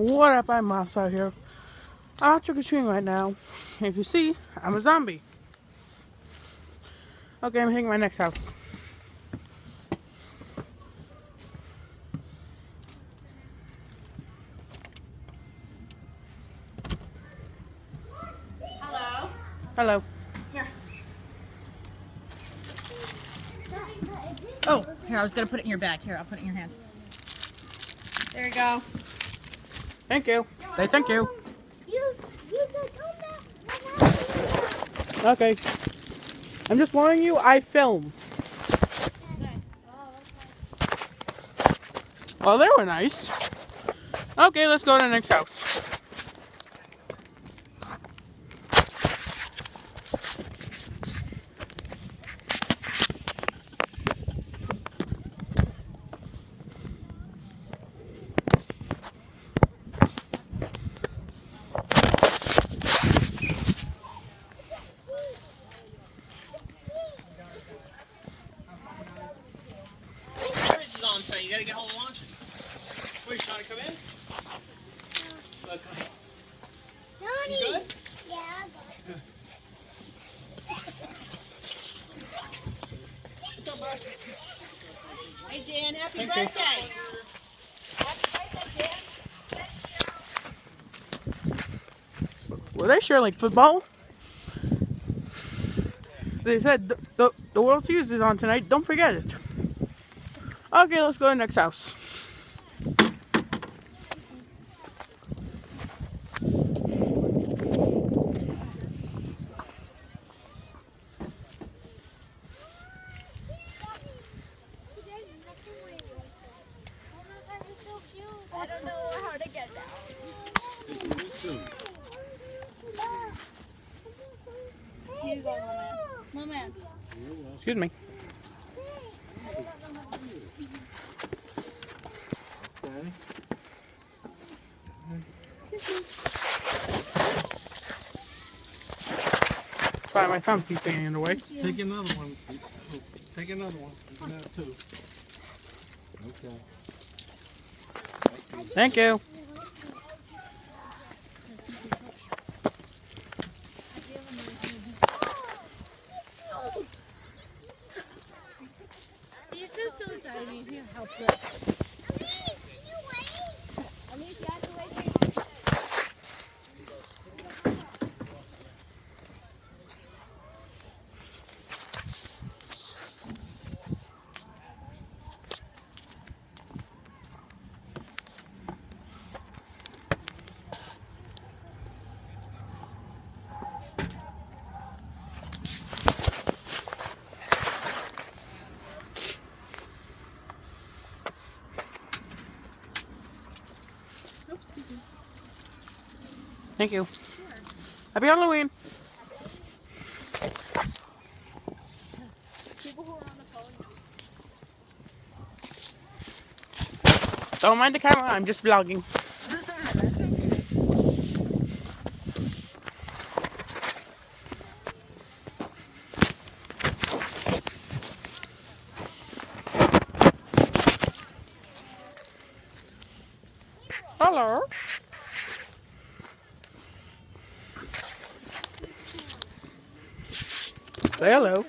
What up, I'm Moss out here. Out trick or treating right now. If you see, I'm a zombie. Okay, I'm hitting my next house. Hello. Hello. Here. Oh, here, I was gonna put it in your bag. Here, I'll put it in your hand. There you go. Thank you. Say thank you. You, you can come back. Okay. I'm just warning you, I film. Well, they were nice. Okay, let's go to the next house. Service is on site. You gotta get home and watch it. What, you trying to come in? Uh, come in. Johnny. You good? Yeah, I got it. Hey, Jan, happy Thank you. birthday. Were they sure like football? They said the, the, the World Series is on tonight. Don't forget it. Okay, let's go to the next house. I don't know how to get down. Here you go, Mama. Mama. Excuse me. Okay. Sorry, my thumb keeps getting in the way. Take another one. Oh, Take another one. You can have two. Okay. Thank you. Thank you. Happy Halloween. Don't mind the camera, I'm just vlogging. Hello. Say hello.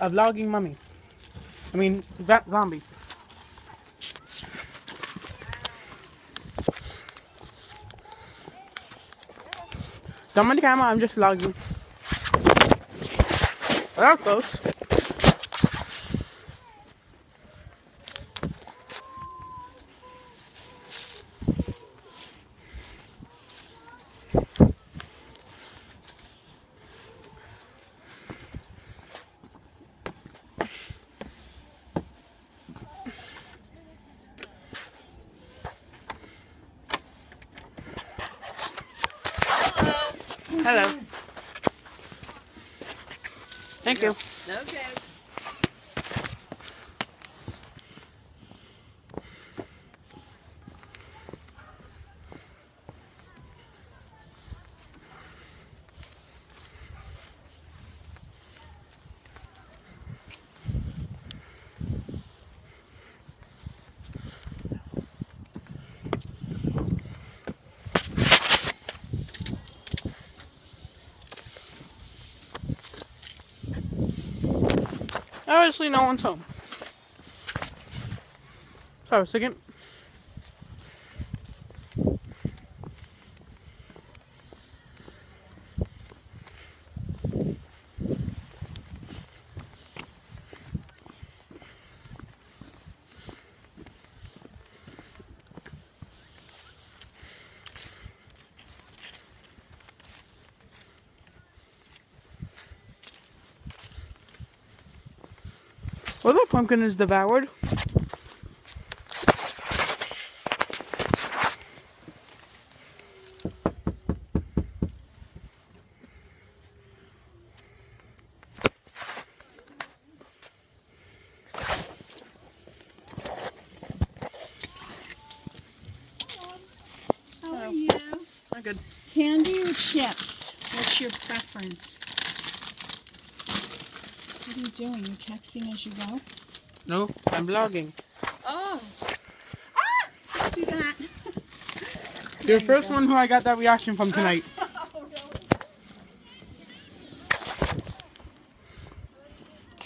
A vlogging mummy. I mean, that zombie. Don't mind the camera, I'm just vlogging. Well, close. Hello. Thank you. Okay. Obviously, no one's home. Sorry, second. Well, that pumpkin is devoured. How are oh. you? Not good. Candy or chips? What's your preference? What are you doing? You're texting as you go? No, I'm vlogging. Oh. Ah! Do that. You're the first one who I got that reaction from tonight. Oh, really?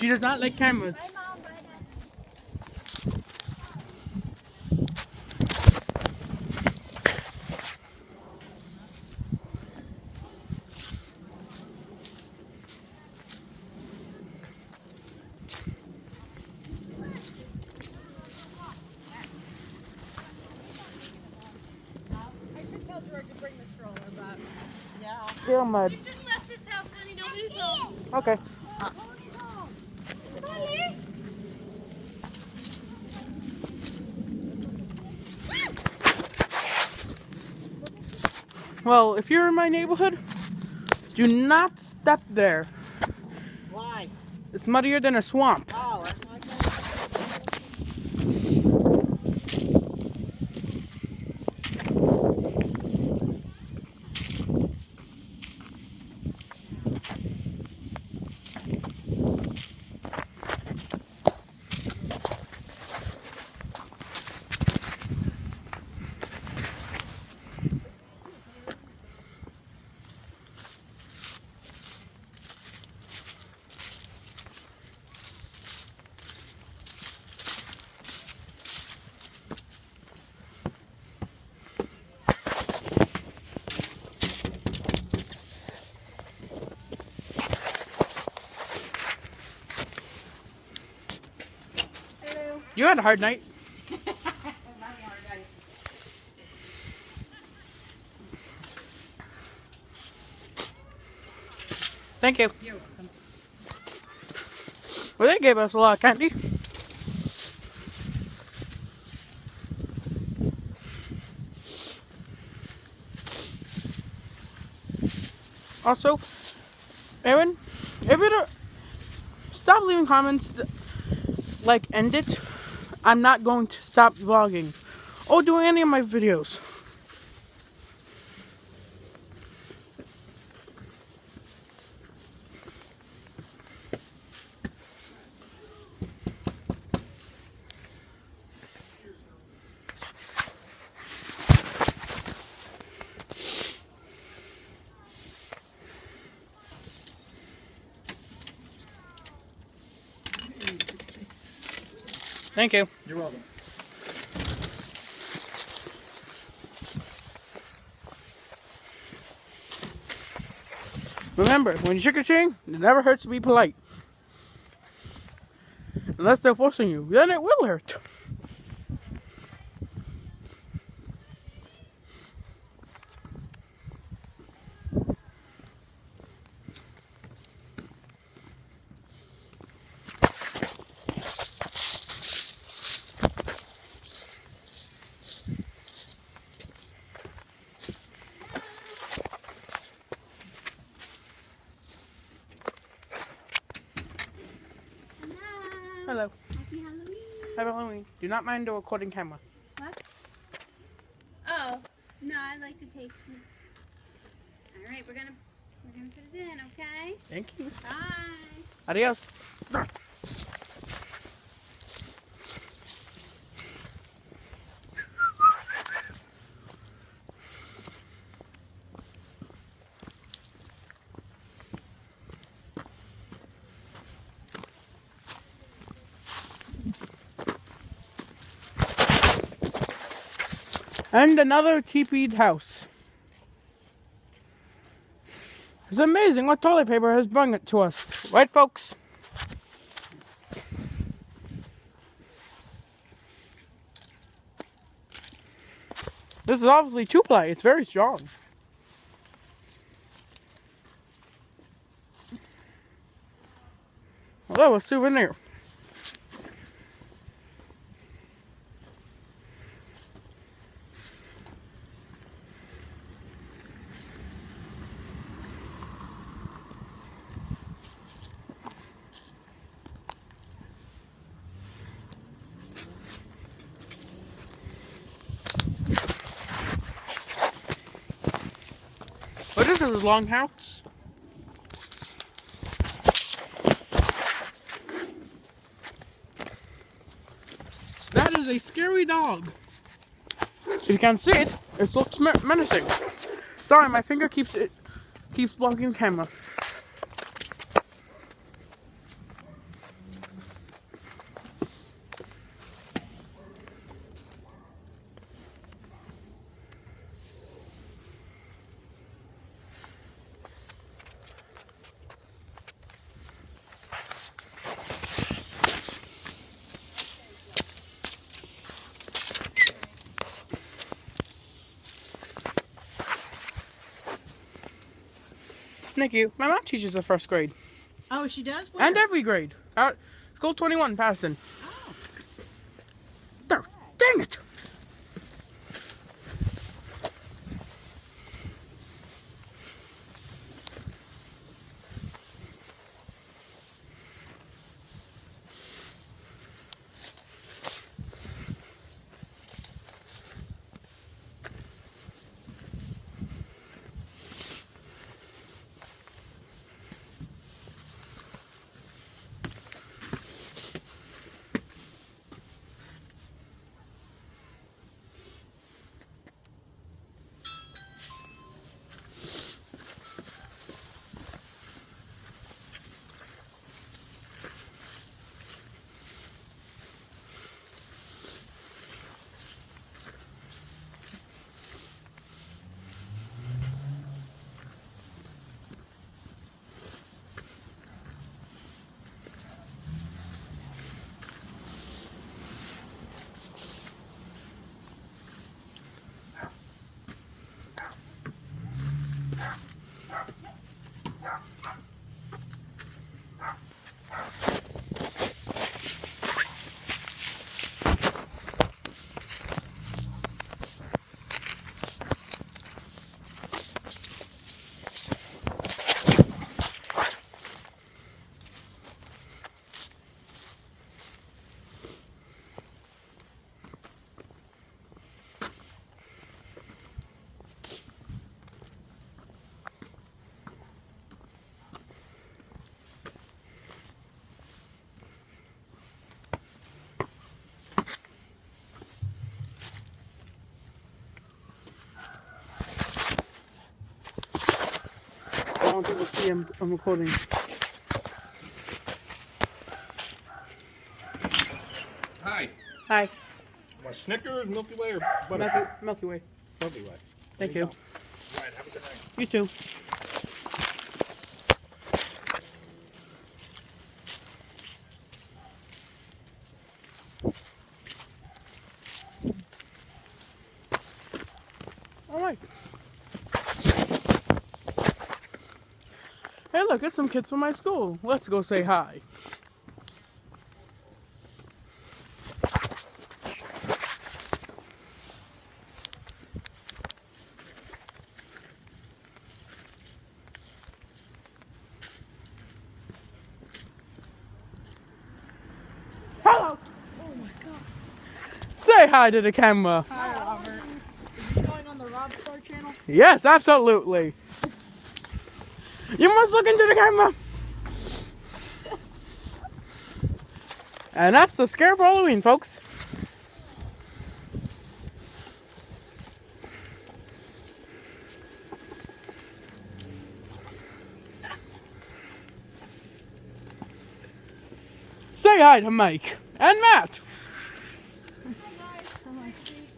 She does not like cameras. Bye, Mom. Bye, Dad. I should tell George to bring the stroller, but Yeah. Still mud. just left this house, honey. Nobody's home. Okay. Well, if you're in my neighborhood, do not step there. Why? It's muddier than a swamp. Oh, You had a hard night. Thank you. Well, they gave us a lot of candy. Also, Aaron, if don't stop leaving comments, like end it. I'm not going to stop vlogging oh, or doing any of my videos. Thank you. You're welcome. Remember, when you trick or treating, it never hurts to be polite. Unless they're forcing you, then it will hurt. Hello. Happy Halloween. Happy Halloween. Do not mind the recording camera. What? Oh, no, I'd like to take. All right, we're gonna we're gonna put it in, okay? Thank you. Bye. Adios. And another teepeed house. It's amazing what toilet paper has brought it to us. Right, folks? This is obviously two ply. It's very strong. Well, that was souvenir. This longhouse? That is a scary dog. If you can't see it, it looks menacing. Sorry, my finger keeps it keeps blocking the camera. Thank you. My mom teaches the first grade Oh, she does? Where? and every grade. Out school 21 passing. There. Dang it. I want people to see I'm, I'm recording. Hi. Hi. Want Snickers, Milky Way, or Milky, Milky Way. Milky Way. Thank you. All right, have a good night. You too. All right. Hey, look, it's some kids from my school. Let's go say hi. Hello. Oh my god. Say hi to the camera. Hi, Robert. Is this going on the Rob Star channel? Yes, absolutely. You must look into the camera. And that's the scare for Halloween, folks. Say hi to Mike and Matt. From my street.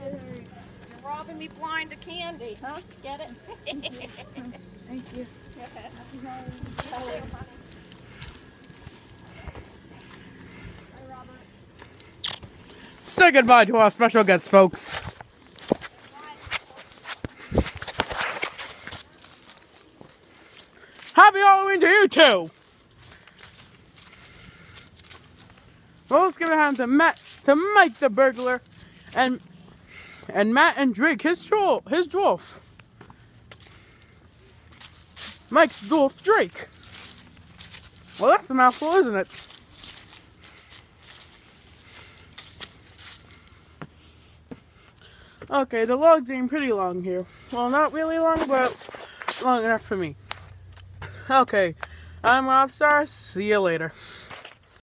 You're robbing me blind of candy, huh? Get it? Thank you. Say goodbye to our special guests, folks. Happy Halloween to you too. Well, let's give a hand to Matt, to Mike the burglar, and and Matt and Drake, his dwarf, his dwarf. Mike's dwarf Drake. Well, that's a mouthful, isn't it? Okay, the log's getting pretty long here. Well, not really long, but long enough for me. Okay, I'm Rob Star. See you later.